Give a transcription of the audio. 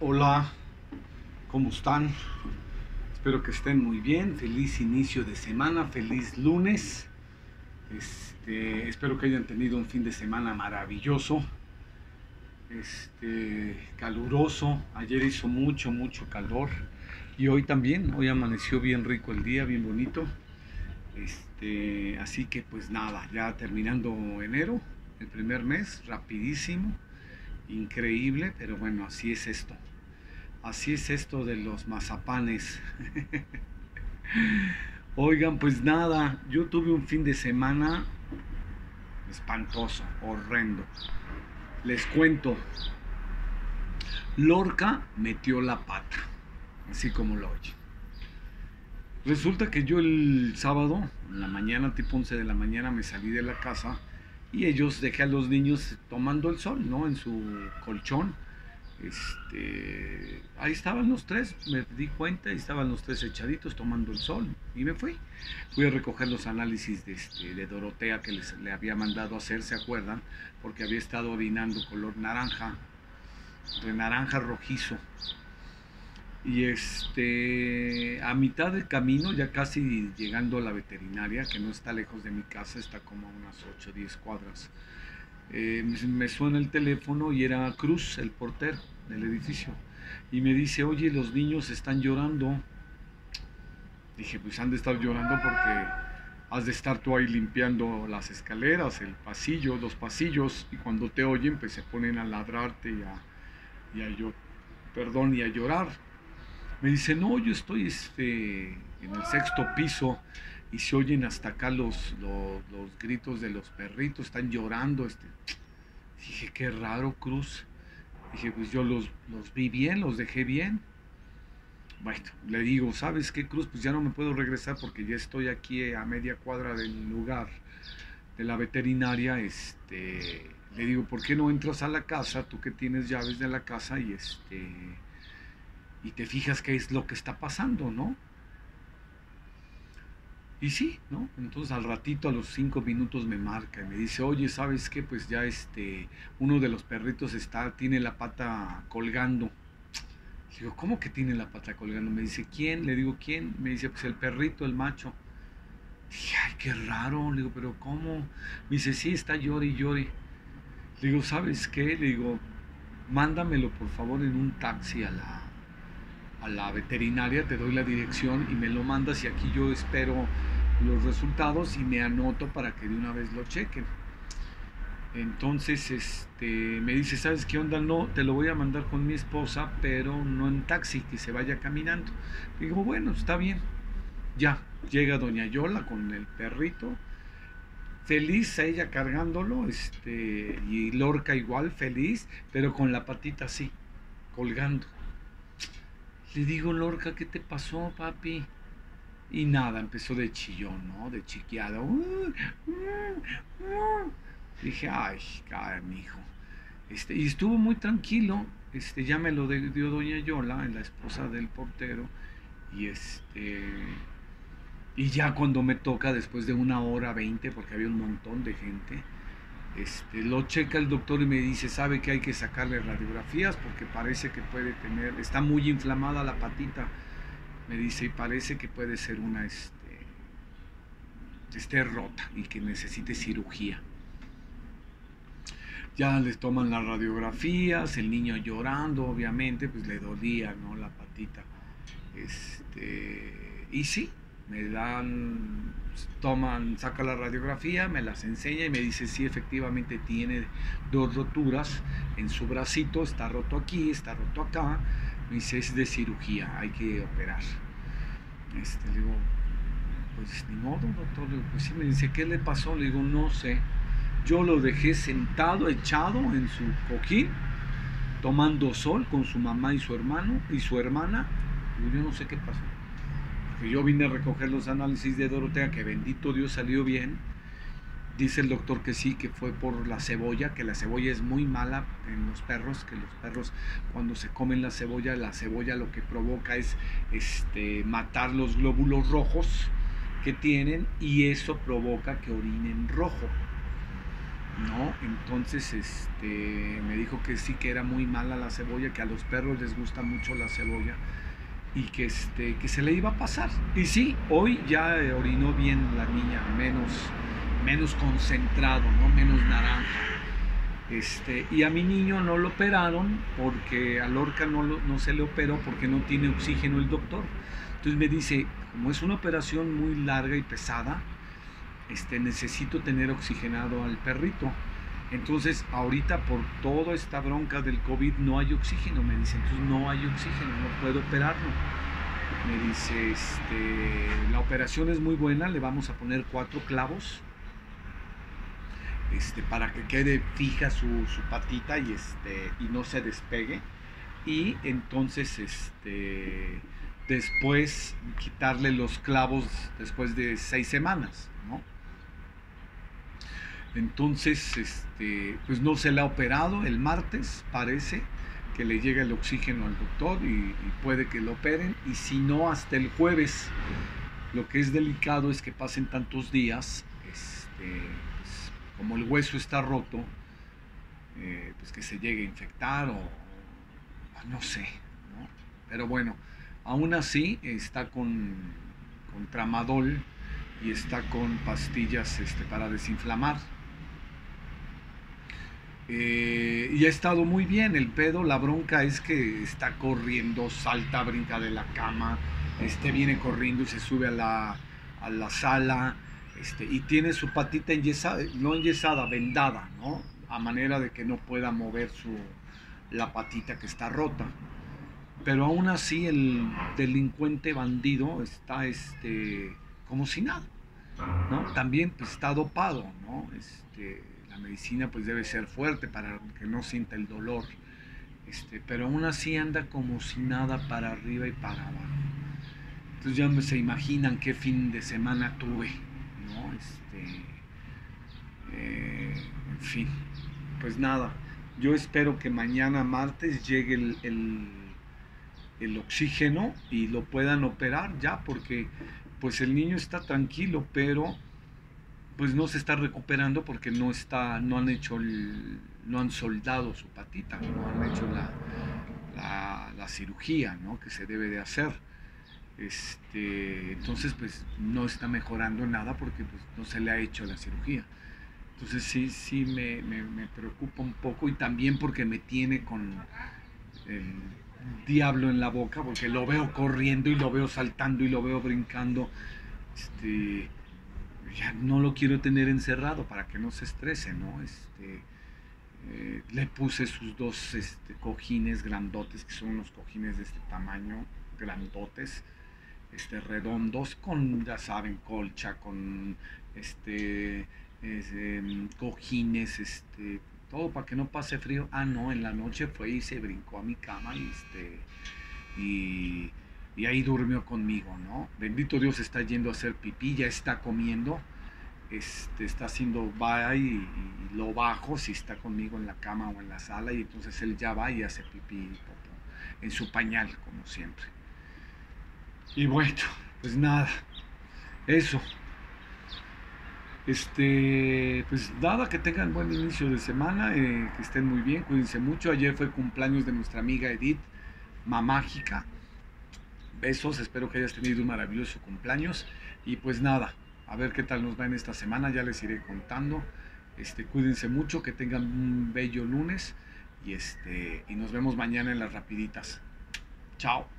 Hola, ¿cómo están? Espero que estén muy bien. Feliz inicio de semana, feliz lunes. Este, espero que hayan tenido un fin de semana maravilloso, este, caluroso. Ayer hizo mucho, mucho calor y hoy también. Hoy amaneció bien rico el día, bien bonito. Este, así que pues nada, ya terminando enero, el primer mes, rapidísimo, increíble, pero bueno, así es esto. Así es esto de los mazapanes. Oigan, pues nada, yo tuve un fin de semana espantoso, horrendo. Les cuento, Lorca metió la pata, así como lo oye. Resulta que yo el sábado, en la mañana, tipo 11 de la mañana, me salí de la casa y ellos dejé a los niños tomando el sol, ¿no? En su colchón este, ahí estaban los tres, me di cuenta, y estaban los tres echaditos tomando el sol y me fui. Fui a recoger los análisis de, este, de Dorotea que les, le había mandado hacer, ¿se acuerdan? Porque había estado orinando color naranja, de naranja rojizo. Y este, a mitad del camino, ya casi llegando a la veterinaria, que no está lejos de mi casa, está como a unas 8 o 10 cuadras eh, me suena el teléfono y era Cruz, el portero del edificio. Y me dice, oye, los niños están llorando. Dije, pues han de estar llorando porque has de estar tú ahí limpiando las escaleras, el pasillo, los pasillos, y cuando te oyen, pues se ponen a ladrarte y a, y a yo, perdón, y a llorar. Me dice, no, yo estoy este, en el sexto piso y se oyen hasta acá los, los, gritos de los perritos, están llorando. Este. Dije, qué raro, Cruz. Dije, pues yo los, los vi bien, los dejé bien. Bueno, le digo, ¿sabes qué, Cruz? Pues ya no me puedo regresar porque ya estoy aquí a media cuadra del lugar de la veterinaria. Este, le digo, ¿por qué no entras a la casa, tú que tienes llaves de la casa y este y te fijas qué es lo que está pasando, ¿no? Y sí, ¿no? Entonces al ratito, a los cinco minutos me marca y me dice, oye, ¿sabes qué? Pues ya este, uno de los perritos está, tiene la pata colgando. Le digo, ¿cómo que tiene la pata colgando? Me dice, ¿quién? Le digo, ¿quién? Me dice, pues el perrito, el macho. Dije, ay, qué raro. Le digo, ¿pero cómo? Me dice, sí, está llori, llori. Le digo, ¿sabes qué? Le digo, mándamelo por favor en un taxi a la, a la veterinaria, te doy la dirección y me lo mandas y aquí yo espero los resultados y me anoto para que de una vez lo chequen. Entonces este, me dice, ¿sabes qué onda? No, te lo voy a mandar con mi esposa, pero no en taxi, que se vaya caminando. Digo, bueno, está bien. Ya, llega doña Yola con el perrito, feliz ella cargándolo, este, y Lorca igual, feliz, pero con la patita así, colgando. Le digo, Lorca, ¿qué te pasó, papi? Y nada, empezó de chillón, ¿no? De chiqueado. Dije, ay, mi hijo. Este, y estuvo muy tranquilo. Este, ya me lo dio doña Yola, la esposa del portero. Y este. Y ya cuando me toca, después de una hora veinte, porque había un montón de gente, este, lo checa el doctor y me dice, sabe que hay que sacarle radiografías porque parece que puede tener, está muy inflamada la patita, me dice, y parece que puede ser una, este, esté rota y que necesite cirugía. Ya les toman las radiografías, el niño llorando, obviamente, pues le dolía, ¿no? La patita. Este, y sí, me dan, toman, saca la radiografía, me las enseña y me dice si efectivamente tiene dos roturas en su bracito, está roto aquí, está roto acá, me dice es de cirugía, hay que operar. Este, le digo, pues ni modo, doctor, pues sí, me dice, ¿qué le pasó? Le digo, no sé, yo lo dejé sentado, echado en su cojín, tomando sol con su mamá y su hermano y su hermana, yo no sé qué pasó yo vine a recoger los análisis de Dorotea, que bendito Dios salió bien. Dice el doctor que sí, que fue por la cebolla, que la cebolla es muy mala en los perros, que los perros cuando se comen la cebolla, la cebolla lo que provoca es este, matar los glóbulos rojos que tienen y eso provoca que orinen rojo. ¿no? Entonces este, me dijo que sí, que era muy mala la cebolla, que a los perros les gusta mucho la cebolla y que, este, que se le iba a pasar. Y sí, hoy ya orinó bien la niña, menos, menos concentrado, ¿no? menos naranja. Este, y a mi niño no lo operaron porque a Lorca no, no se le operó porque no tiene oxígeno el doctor. Entonces me dice, como es una operación muy larga y pesada, este, necesito tener oxigenado al perrito. Entonces, ahorita por toda esta bronca del COVID no hay oxígeno, me dice, entonces no hay oxígeno, no puedo operarlo. Me dice, este, la operación es muy buena, le vamos a poner cuatro clavos este, para que quede fija su, patita y, este, y no se despegue. Y entonces, este, después quitarle los clavos después de seis semanas, ¿no? Entonces, este, pues no se le ha operado el martes, parece que le llega el oxígeno al doctor y, puede que lo operen, y si no, hasta el jueves. Lo que es delicado es que pasen tantos días, este, pues, como el hueso está roto, eh, pues que se llegue a infectar o no sé, ¿no? Pero bueno, aún así está con, con tramadol y está con pastillas este, para desinflamar. Eh, y ha estado muy bien. El pedo, la bronca es que está corriendo, salta, brinca de la cama, este, viene corriendo y se sube a la, a la sala. Este, y tiene su patita enyesada, no enyesada, vendada, ¿no? A manera de que no pueda mover su, la patita que está rota. Pero aún así el delincuente bandido está este, como si nada, ¿no? También pues, está dopado, ¿no? Este, medicina pues debe ser fuerte para que no sienta el dolor. Este, pero aún así anda como si nada para arriba y para abajo. Entonces ya se imaginan qué fin de semana tuve, ¿no? Este, eh, en fin, pues nada, yo espero que mañana martes llegue el, el, el oxígeno y lo puedan operar ya, porque pues el niño está tranquilo, pero pues no se está recuperando porque no está, no han hecho no han soldado su patita, no han hecho la, cirugía ¿no? que se debe de hacer. Este, entonces pues no está mejorando nada porque pues, no se le ha hecho la cirugía. Entonces sí, sí me, me, preocupa un poco y también porque me tiene con el diablo en la boca, porque lo veo corriendo y lo veo saltando y lo veo brincando. Este, ya no lo quiero tener encerrado para que no se estrese, ¿no? Este, eh, le puse sus dos este, cojines grandotes, que son unos cojines de este tamaño, grandotes, este, redondos, con, ya saben, colcha, con este, em, cojines, este, todo para que no pase frío. Ah, no, en la noche fue y se brincó a mi cama y este, y y ahí durmió conmigo, ¿no? Bendito Dios está yendo a hacer pipí, ya está comiendo, este, está haciendo, va y, lo bajo si está conmigo en la cama o en la sala y entonces él ya va y hace pipí en su pañal, como siempre. Y bueno, pues nada, eso. Este, pues nada, que tengan buen inicio de semana, eh, que estén muy bien, cuídense mucho. Ayer fue cumpleaños de nuestra amiga Edith, mamágica. Besos, espero que hayas tenido un maravilloso cumpleaños. Y pues nada, a ver qué tal nos va en esta semana, ya les iré contando. Este, cuídense mucho, que tengan un bello lunes y este y nos vemos mañana en las rapiditas. Chao.